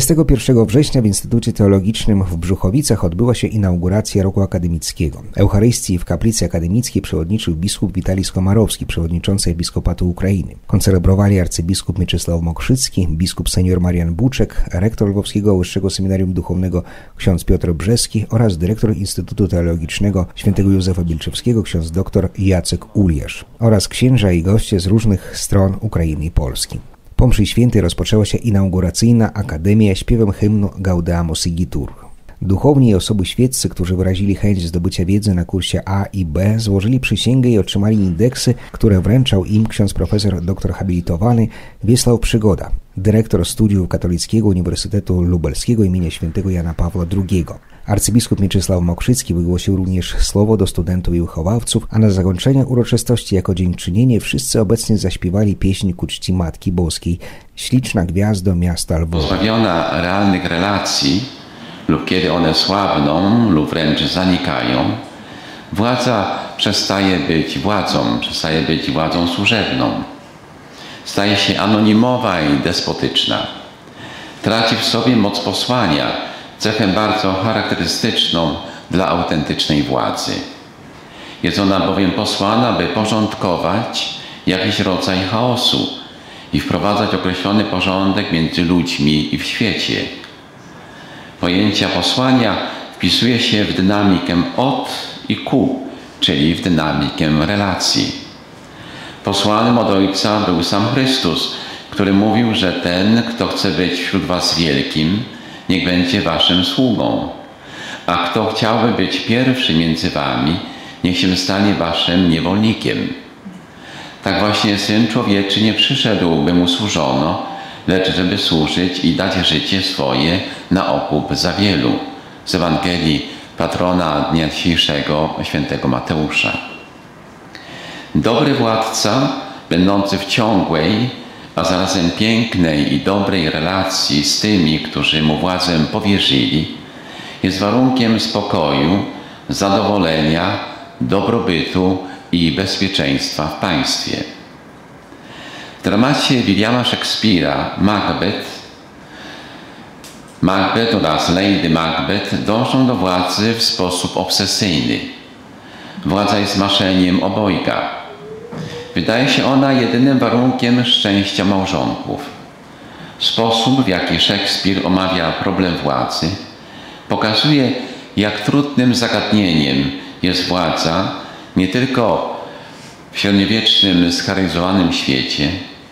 31 września w Instytucie Teologicznym w Brzuchowicach odbyła się inauguracja roku akademickiego. Eucharystii w kaplicy akademickiej przewodniczył biskup Witalis Komarowski, przewodniczący Episkopatu Ukrainy. Koncelebrowali arcybiskup Mieczysław Mokrzycki, biskup senior Marian Buczek, rektor Lwowskiego Wyższego Seminarium Duchownego ksiądz Piotr Brzeski oraz dyrektor Instytutu Teologicznego świętego Józefa Bilczewskiego ksiądz dr Jacek Uliasz oraz księża i goście z różnych stron Ukrainy i Polski. Po mszy świętej rozpoczęła się inauguracyjna akademia śpiewem hymnu Gaudeamus Igitur. Duchowni i osoby świeccy, którzy wyrazili chęć zdobycia wiedzy na kursie A i B, złożyli przysięgę i otrzymali indeksy, które wręczał im ksiądz profesor doktor habilitowany Wiesław Przygoda, dyrektor studiów Katolickiego Uniwersytetu Lubelskiego imienia świętego Jana Pawła II. Arcybiskup Mieczysław Mokrzycki wygłosił również słowo do studentów i wychowawców, a na zakończenie uroczystości jako dziękczynienie wszyscy obecni zaśpiewali pieśń ku czci Matki Boskiej Śliczna Gwiazdo Miasta Lwowa. Pozbawiona realnych relacji lub kiedy one słabną lub wręcz zanikają, władza przestaje być władzą, przestaje być władzą służebną. Staje się anonimowa i despotyczna. Traci w sobie moc posłania, cechę bardzo charakterystyczną dla autentycznej władzy. Jest ona bowiem posłana, by porządkować jakiś rodzaj chaosu i wprowadzać określony porządek między ludźmi i w świecie. Pojęcia posłania wpisuje się w dynamikę od i ku, czyli w dynamikę relacji. Posłanym od Ojca był sam Chrystus, który mówił, że ten, kto chce być wśród Was wielkim, niech będzie waszym sługą. A kto chciałby być pierwszy między wami, niech się stanie waszym niewolnikiem. Tak właśnie Syn Człowieczy nie przyszedł, by mu służono, lecz żeby służyć i dać życie swoje na okup za wielu. Z Ewangelii patrona dnia dzisiejszego świętego Mateusza. Dobry władca, będący w ciągłej, a zarazem pięknej i dobrej relacji z tymi, którzy mu władzę powierzyli, jest warunkiem spokoju, zadowolenia, dobrobytu i bezpieczeństwa w państwie. W dramacie Williama Szekspira Macbeth Macbeth oraz Lady Macbeth dążą do władzy w sposób obsesyjny. Władza jest maszeniem obojga Wydaje się ona jedynym warunkiem szczęścia małżonków. Sposób, w jaki Szekspir omawia problem władzy, pokazuje, jak trudnym zagadnieniem jest władza nie tylko w średniowiecznym, scharakteryzowanym świecie,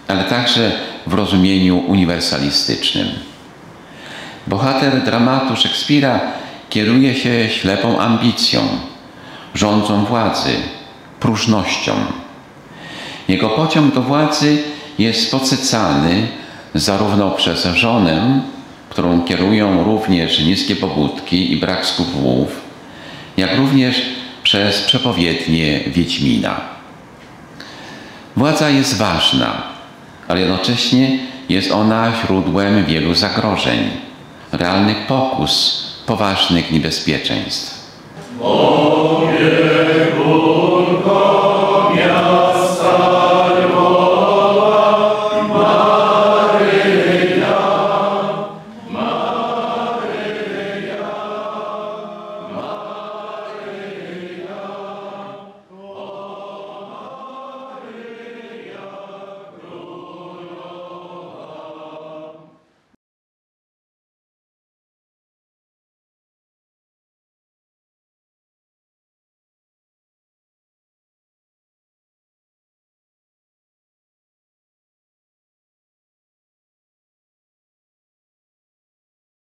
ale także w rozumieniu uniwersalistycznym. Bohater dramatu Szekspira kieruje się ślepą ambicją, rządzą władzy, próżnością jego pociąg do władzy jest podsycany zarówno przez żonę, którą kierują również niskie pobudki i brak skrupułów, jak również przez przepowiednie Wiedźmina. Władza jest ważna, ale jednocześnie jest ona źródłem wielu zagrożeń, realnych pokus, poważnych niebezpieczeństw.